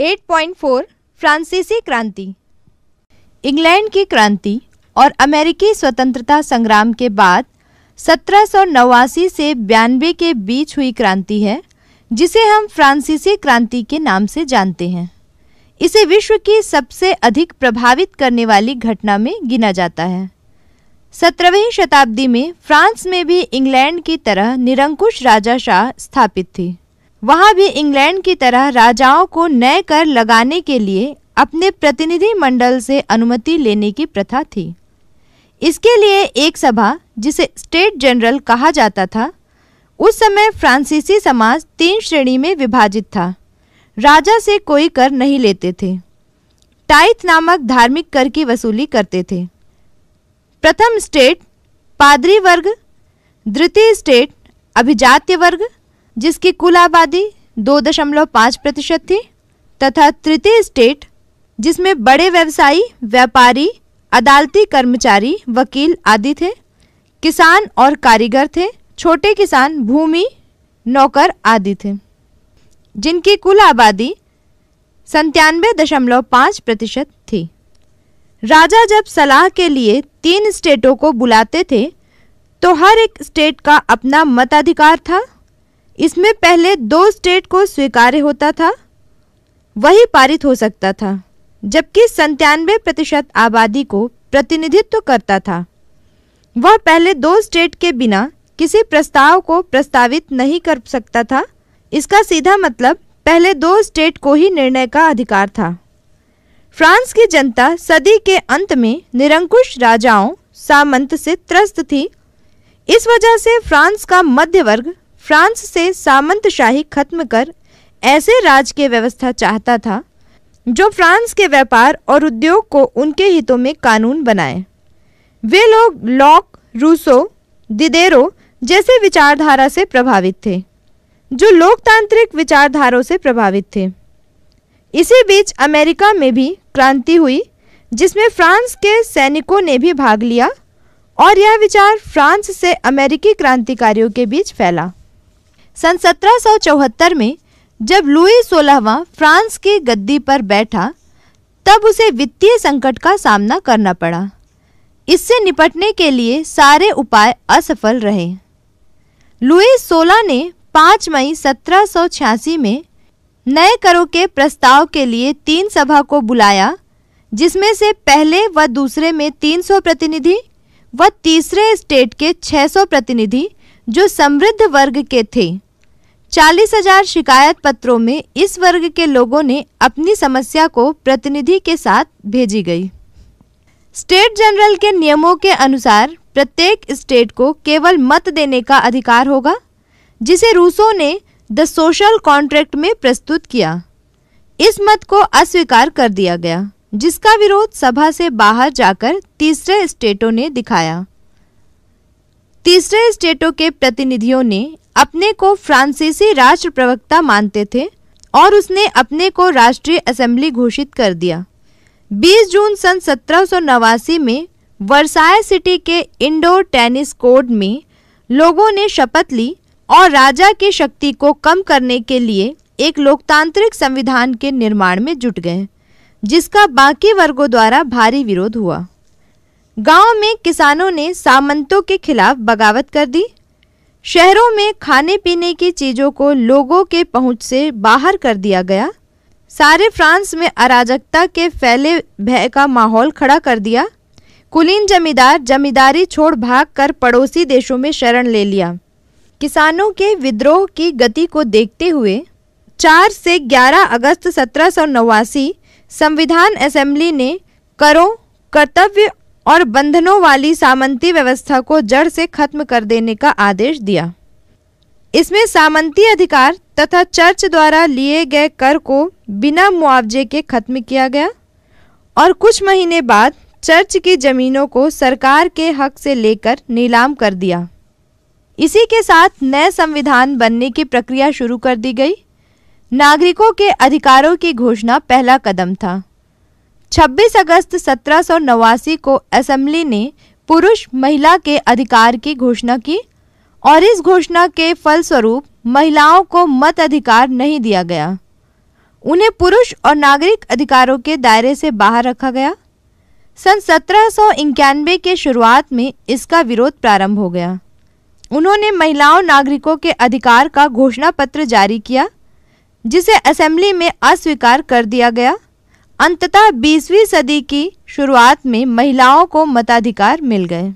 8.4 फ्रांसीसी क्रांति। इंग्लैंड की क्रांति और अमेरिकी स्वतंत्रता संग्राम के बाद सत्रह सौ नवासी से बयानवे के बीच हुई क्रांति है, जिसे हम फ्रांसीसी क्रांति के नाम से जानते हैं। इसे विश्व की सबसे अधिक प्रभावित करने वाली घटना में गिना जाता है। सत्रहवीं शताब्दी में फ्रांस में भी इंग्लैंड की तरह निरंकुश राजाशाह स्थापित थी। वहाँ भी इंग्लैंड की तरह राजाओं को नए कर लगाने के लिए अपने प्रतिनिधि मंडल से अनुमति लेने की प्रथा थी। इसके लिए एक सभा, जिसे स्टेट जनरल कहा जाता था, उस समय फ्रांसीसी समाज तीन श्रेणी में विभाजित था। राजा से कोई कर नहीं लेते थे। टाइथ नामक धार्मिक कर की वसूली करते थे। प्रथम स्टेट, पादरी वर्ग, द्वितीय स्टेट, अभिजात्य वर्ग जिसकी कुल आबादी दो दशमलव पाँच प्रतिशत थी, तथा तृतीय स्टेट, जिसमें बड़े व्यवसायी, व्यापारी, अदालती कर्मचारी, वकील आदि थे, किसान और कारीगर थे, छोटे किसान, भूमि, नौकर आदि थे। जिनकी कुल आबादी संतानवे दशमलव पाँच प्रतिशत थी। राजा जब सलाह के लिए तीन स्टेटों को बुलाते थे तो हर एक स्टेट का अपना मताधिकार था इसमें पहले दो स्टेट को स्वीकार्य होता था, वही पारित हो सकता था, जबकि संतानवे प्रतिशत आबादी को प्रतिनिधित्व करता था। वह पहले दो स्टेट के बिना किसी प्रस्ताव को प्रस्तावित नहीं कर सकता था। इसका सीधा मतलब पहले दो स्टेट को ही निर्णय का अधिकार था। फ्रांस की जनता सदी के अंत में निरंकुश राजाओं सामंत से त्रस्त थी। इस वजह से फ्रांस का मध्य वर्ग फ्रांस से सामंतशाही खत्म कर ऐसे राज के व्यवस्था चाहता था, जो फ्रांस के व्यापार और उद्योग को उनके हितों में कानून बनाए। वे लोग लॉक, रूसो, दिदेरो जैसे विचारधारा से प्रभावित थे, जो लोकतांत्रिक विचारधारों से प्रभावित थे। इसी बीच अमेरिका में भी क्रांति हुई, जिसमें फ्रांस के सैनिकों ने भी भाग लिया और यह विचार फ्रांस से अमेरिकी क्रांतिकारियों के बीच फैला। सन सत्रह सौ चौहत्तर में, जब लुई सोलहवा फ्रांस की गद्दी पर बैठा, तब उसे वित्तीय संकट का सामना करना पड़ा। इससे निपटने के लिए सारे उपाय असफल रहे। लुई सोलह ने 5 मई सत्रह सौ छियासी में नए करों के प्रस्ताव के लिए तीन सभा को बुलाया, जिसमें से पहले व दूसरे में 300 प्रतिनिधि व तीसरे स्टेट के 600 प्रतिनिधि जो समृद्ध वर्ग के थे। चालीस हज़ार शिकायत पत्रों में इस वर्ग के लोगों ने अपनी समस्या को प्रतिनिधि के साथ भेजी गई। स्टेट जनरल के नियमों के अनुसार प्रत्येक स्टेट को केवल मत देने का अधिकार होगा, जिसे रूसो ने द सोशल कॉन्ट्रैक्ट में प्रस्तुत किया। इस मत को अस्वीकार कर दिया गया, जिसका विरोध सभा से बाहर जाकर तीसरे स्टेटों ने दिखाया। तीसरे स्टेटों के प्रतिनिधियों ने अपने को फ्रांसीसी राष्ट्र प्रवक्ता मानते थे और उसने अपने को राष्ट्रीय असेंबली घोषित कर दिया। 20 जून सन सत्रह सौ नवासी में वर्साय सिटी के इंडोर टेनिस कोर्ट में लोगों ने शपथ ली और राजा की शक्ति को कम करने के लिए एक लोकतांत्रिक संविधान के निर्माण में जुट गए, जिसका बाकी वर्गों द्वारा भारी विरोध हुआ। गाँव में किसानों ने सामंतों के खिलाफ बगावत कर दी शहरों में खाने पीने की चीज़ों को लोगों के पहुँच से बाहर कर दिया गया। सारे फ्रांस में अराजकता के फैले भय का माहौल खड़ा कर दिया। कुलीन जमींदार जमींदारी छोड़ भाग कर पड़ोसी देशों में शरण ले लिया। किसानों के विद्रोह की गति को देखते हुए 4 से 11 अगस्त सत्रह सौ नवासी संविधान असेंबली ने करों कर्तव्य और बंधनों वाली सामंती व्यवस्था को जड़ से खत्म कर देने का आदेश दिया। इसमें सामंती अधिकार तथा चर्च द्वारा लिए गए कर को बिना मुआवजे के खत्म किया गया और कुछ महीने बाद चर्च की जमीनों को सरकार के हक से लेकर नीलाम कर दिया। इसी के साथ नए संविधान बनने की प्रक्रिया शुरू कर दी गई। नागरिकों के अधिकारों की घोषणा पहला कदम था। 26 अगस्त सत्रह सौ नवासी को असेंबली ने पुरुष महिला के अधिकार की घोषणा की और इस घोषणा के फलस्वरूप महिलाओं को मत अधिकार नहीं दिया गया। उन्हें पुरुष और नागरिक अधिकारों के दायरे से बाहर रखा गया। सन सत्रह सौ इक्यानबे के शुरुआत में इसका विरोध प्रारंभ हो गया। उन्होंने महिलाओं नागरिकों के अधिकार का घोषणा पत्र जारी किया, जिसे असेंबली में अस्वीकार कर दिया गया। अंततः 20वीं सदी की शुरुआत में महिलाओं को मताधिकार मिल गए।